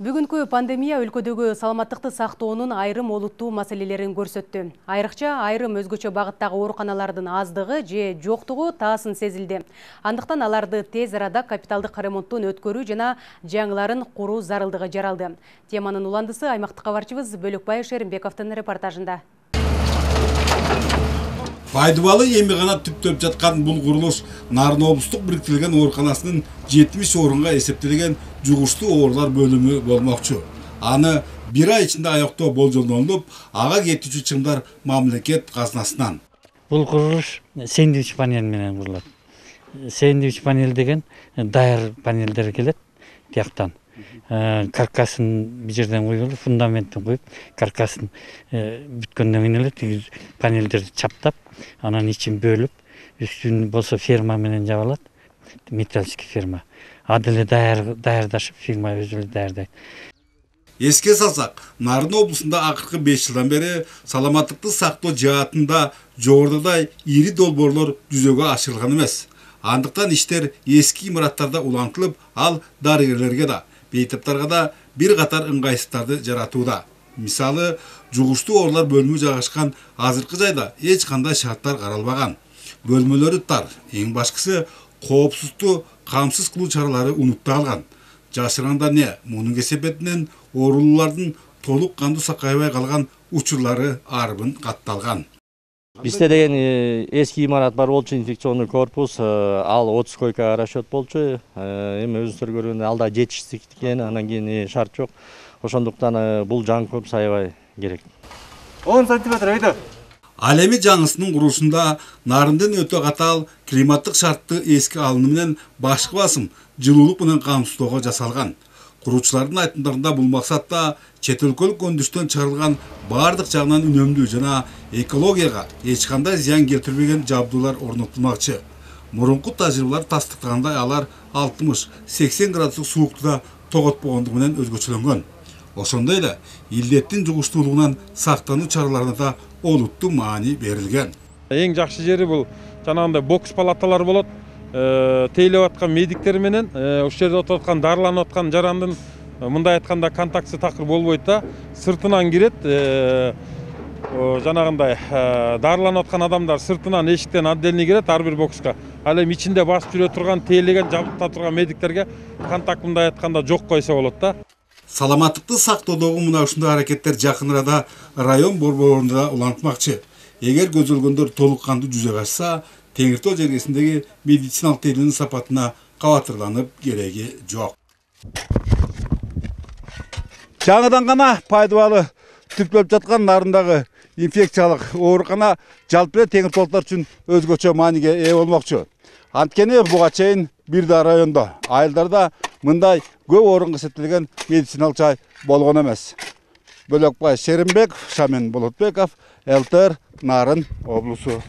Бүгүнкү пандемия өлкөдөгү саламаттыкты сактоонун айрым олуттуу маселелерин көрсөттү. Айрыкча айрым өзгөчө багыттагы ооруканалардын аздыгы же жоктугу таасын сезилди. Андыктан аларды тез арада капиталдык ремонттун өткөрүү жана жаңыларын куруу зарылдыгы жаралды. Теманын уландысы аймактык кабарчыбыз Бөлөкбай Шеримбековдун репортажында. Байдыбалы эми гана түптөп жаткан бул курулуш Нарын облустук бириктирилген ооруканасынын 70 орунга эсептелген жугуштуу оорулар бөлүмү болмокчу. Аны бир ай ичинде аяктоо болжолдонулуп, ага кетүүчү чымдар мамлекет казынасынан. Бул курулуш сэндвич панель менен курулат. Сэндвич панель деген даяр панелдер келет тияктан. Каркасын бир жерден куюп фундаментин куюп каркасын бүткөндөн кийин эле тиги панелдерди чаптап анан ичин бөлүп үстүн болсо ферма менен жабылат металлический ферма. Ал деле даярдашып фирма өзү эле даярдайт. Эске салсак нарын облусунда акыркы беш жылдан бери саламаттыкты сактоо жаатында жогорудагыдай ири долбоорлор жүзөгө ашырылган эмес. Андыктан иштер эски имараттарда улантылып ал дарыгерлерге да. Бейтаптарга да бир катар ыңгайсыздыктарды жаратууда. Мисалы жугуштуу оорулар бөлүмү жайгашкан азыркы жайда эч кандай шарттар каралбаган. Бөлмөлөрү тар. Эң башкысы коопсуздукту камсыз кылуу чаралары унутталган жашырганда эмне мунун кесепетинен оорулуулардын толук кандуу сакайбай калган учурлары арбын катталган. Бизде деген эски имарат бар болчу инфекционный корпус ал отуз койкага расчет болчу. Эми өзүңүздөр көргөндөй ал да жетишсиздик экен анан кийин шарт жок. Ошондуктан бул жаңы корпус аябай керек. Он сантиметр өйдө. Ал эми жаңысынын курулушунда нарындын өтө катаал климаттык шартты эске алынуу менен башкы басым жылуулук менен камсыздоого жасалган куруучулардын айтымдарында бул максатта чет өлкөлүк өндүрүштөн чыгарылган баардык жагынан үнөмдүү жана экологияга эч кандай зыян келтирбеген жабдуулар орнотулмакчы. Мурунку тажрыйбалар алар алтымыш сексен градустук сууктуда тоготпогондугу менен өзгөчөлөнгөн. Ошондой эле илдеттин жугуштуулугунан сактануу чараларына да олуттуу маани берилген. Эң жакшы жери бул жанагындай бокс палаталар болот. Тейлеп аткан медиктер менен ушул жерде отуруп аткан дарыланып аткан жарандын мындай айтканда контактысы такыр болбойт да сыртынан кирет жанагындай дарыланып аткан адамдар сыртынан эшиктен отдельный кирет ар бир бокска. Ал эми ичинде басып жүрө турган тейлеген жабдыкта турган медиктерге контакт мындай айтканда жок койсо болот да. Саламаттыкты сактоодогу мына ушундай аракеттер жакын арада район борборлорунда да улантылмакчы эгер көзөлгөндөр толук кандуу жүзөгө ашса теңир тоо жергесиндеги медициналык тейлөөнүн сапатына кабатырланып кереги жок жаңыдан гана пайдыбалы түптөлүп жаткан нарындагы инфекциялык оорукана жалпы эле тоолуктар үчүн өзгөчө мааниге ээ болмокчу анткени буга чейин бир да райондо айылдарда мындай көп орунга эсептелген медициналык жай болгон эмес бөлөкбай шеримбеков шамин болотбеков лтр нарын облусу